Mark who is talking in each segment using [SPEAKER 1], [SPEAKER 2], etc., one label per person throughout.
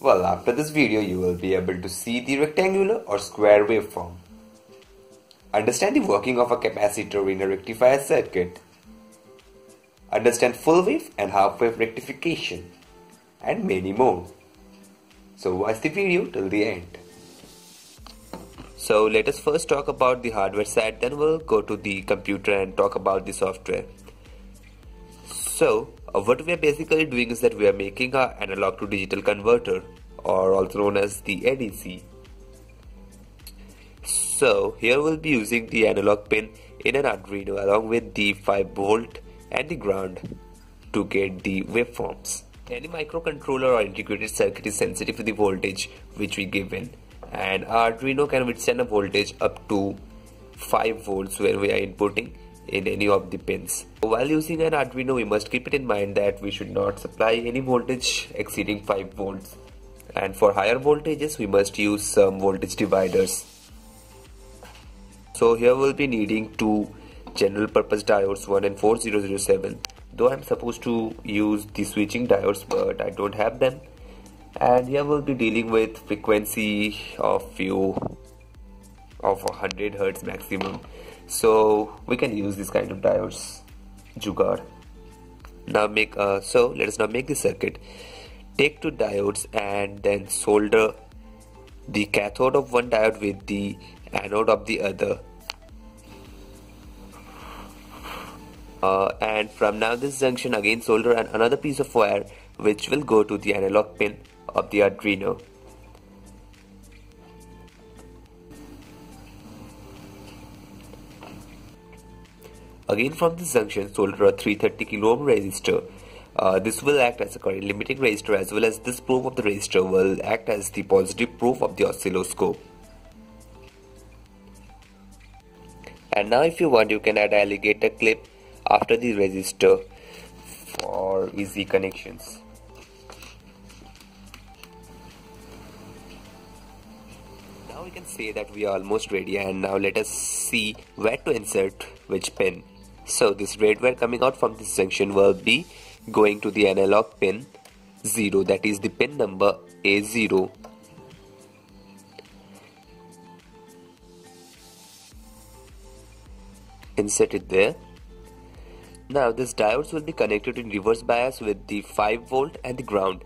[SPEAKER 1] Well, after this video, you will be able to see the rectangular or square waveform. Understand the working of a capacitor in a rectifier circuit. Understand full wave and half wave rectification. And many more. So watch the video till the end. So let us first talk about the hardware side then we'll go to the computer and talk about the software. So uh, what we are basically doing is that we are making our analog to digital converter or also known as the ADC. So here we'll be using the analog pin in an Arduino along with the 5 volt and the ground to get the waveforms. Any microcontroller or integrated circuit is sensitive to the voltage which we give in and Arduino can withstand a voltage up to 5 volts when we are inputting in any of the pins. While using an Arduino we must keep it in mind that we should not supply any voltage exceeding 5 volts and for higher voltages we must use some voltage dividers. So here we'll be needing two general purpose diodes 1N4007 though I'm supposed to use the switching diodes but I don't have them and here we'll be dealing with frequency of few of 100 hertz maximum so we can use this kind of diodes jugaad. Now make uh, so let us now make the circuit. Take two diodes and then solder the cathode of one diode with the anode of the other. Uh, and from now this junction again solder and another piece of wire which will go to the analog pin of the Arduino. Again from this junction solder a 330 kilo ohm resistor. Uh, this will act as a current limiting resistor as well as this probe of the resistor will act as the positive probe of the oscilloscope. And now if you want you can add alligator clip after the resistor for easy connections. Now we can say that we are almost ready and now let us see where to insert which pin. So this red wire coming out from this junction will be going to the analog pin 0 that is the pin number A0 insert it there. Now this diodes will be connected in reverse bias with the 5 volt and the ground.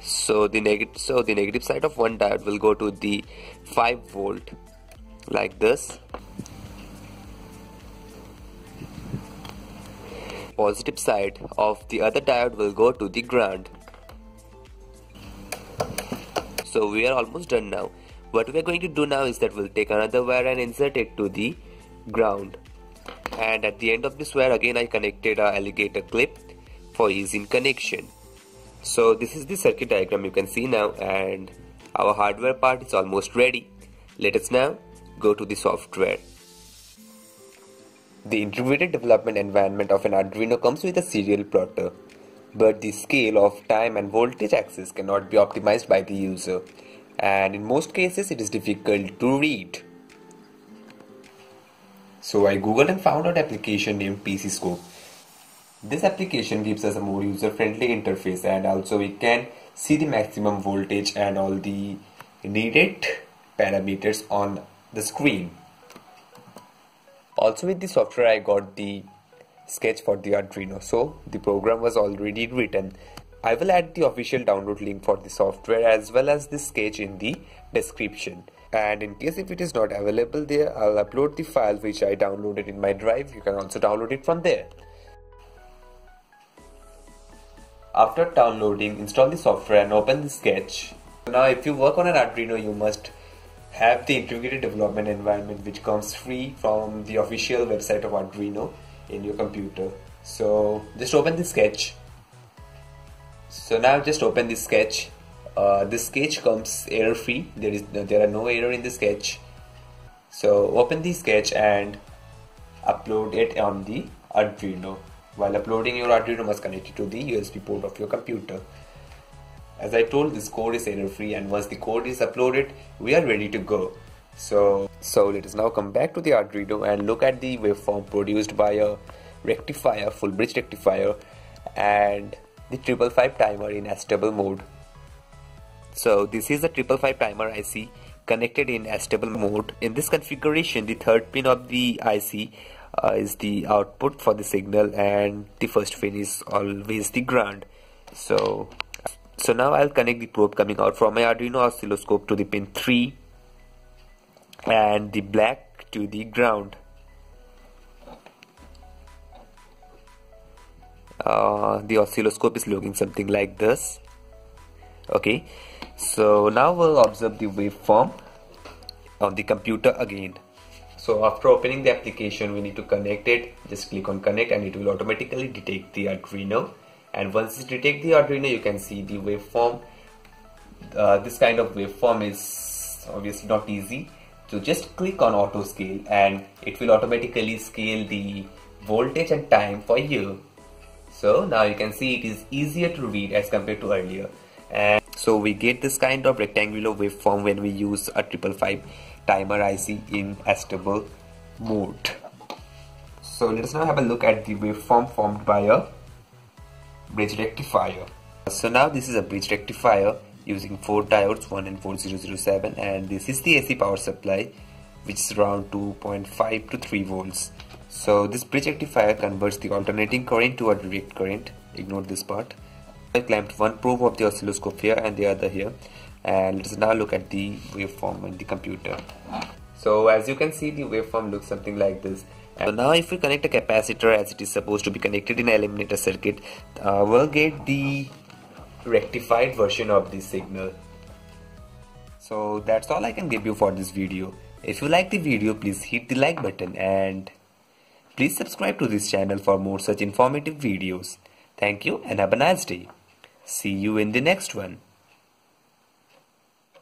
[SPEAKER 1] So the negative so the negative side of one diode will go to the 5 volt like this positive side of the other diode will go to the ground so we are almost done now what we are going to do now is that we'll take another wire and insert it to the ground and at the end of this wire again I connected a alligator clip for ease in connection so this is the circuit diagram you can see now and our hardware part is almost ready. Let us now go to the software. The integrated development environment of an Arduino comes with a serial plotter, but the scale of time and voltage axis cannot be optimized by the user, and in most cases it is difficult to read. So I googled and found an application named PCScope this application gives us a more user-friendly interface and also we can see the maximum voltage and all the needed parameters on the screen. Also with the software I got the sketch for the Arduino so the program was already written. I will add the official download link for the software as well as the sketch in the description and in case if it is not available there I'll upload the file which I downloaded in my drive you can also download it from there. After downloading, install the software and open the sketch. Now if you work on an Arduino, you must have the integrated development environment which comes free from the official website of Arduino in your computer. So just open the sketch. So now just open the sketch. Uh, this sketch comes error free. There is there are no error in the sketch. So open the sketch and upload it on the Arduino. While uploading your Arduino must connect it to the USB port of your computer. As I told this code is error free and once the code is uploaded we are ready to go. So, so let us now come back to the Arduino and look at the waveform produced by a rectifier, full bridge rectifier and the triple five timer in astable mode. So this is a 555 timer IC connected in stable mode. In this configuration, the third pin of the IC uh, is the output for the signal and the first pin is always the ground. So, so now I'll connect the probe coming out from my Arduino oscilloscope to the pin 3 and the black to the ground. Uh, the oscilloscope is looking something like this. Okay. So now we'll observe the waveform on the computer again. So after opening the application we need to connect it. Just click on connect and it will automatically detect the Arduino and once you detects the Arduino you can see the waveform. Uh, this kind of waveform is obviously not easy so just click on auto scale and it will automatically scale the voltage and time for you. So now you can see it is easier to read as compared to earlier. And so we get this kind of rectangular waveform when we use a 555 timer IC in stable mode. So let us now have a look at the waveform formed by a bridge rectifier. So now this is a bridge rectifier using 4 diodes 1N4007 and this is the AC power supply which is around 2.5 to 3 volts. So this bridge rectifier converts the alternating current to a direct current. Ignore this part. I clamped one probe of the oscilloscope here and the other here and let's now look at the waveform in the computer. So as you can see the waveform looks something like this. So now if we connect a capacitor as it is supposed to be connected in an eliminator circuit, uh, we'll get the rectified version of this signal. So that's all I can give you for this video. If you like the video please hit the like button and please subscribe to this channel for more such informative videos. Thank you and have a nice day. See you in the next one.